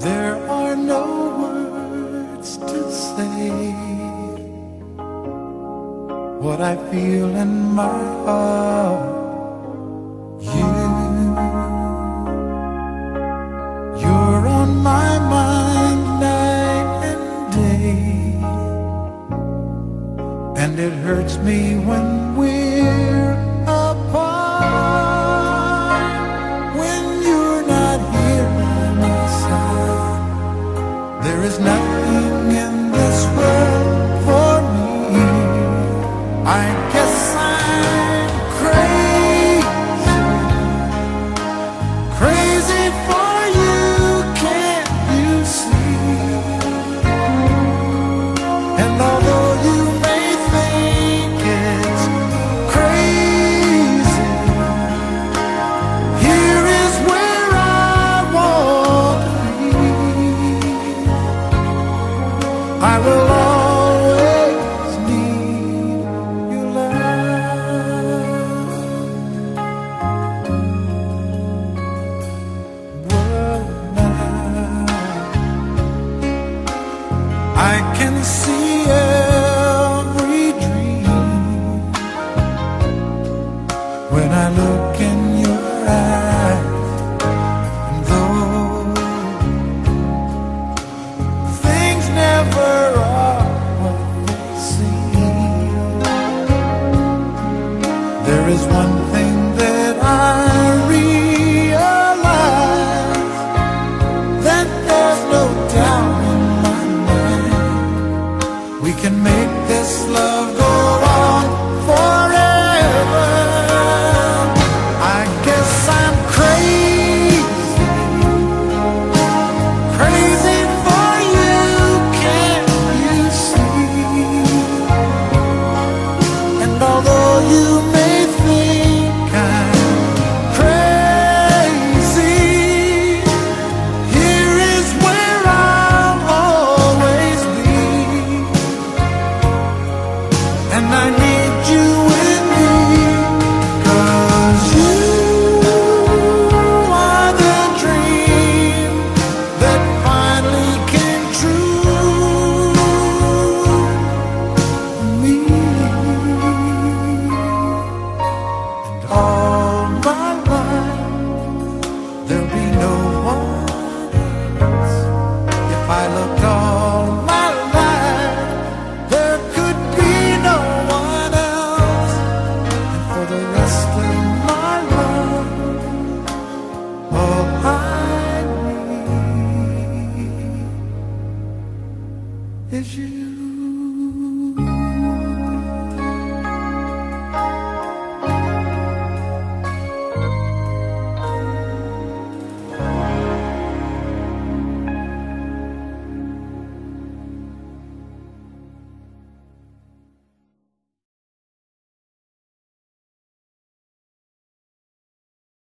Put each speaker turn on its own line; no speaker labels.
There are no words to say what I feel in my heart. You, you're on my mind night and day, and it hurts me when we're. there is nothing. can see it. can make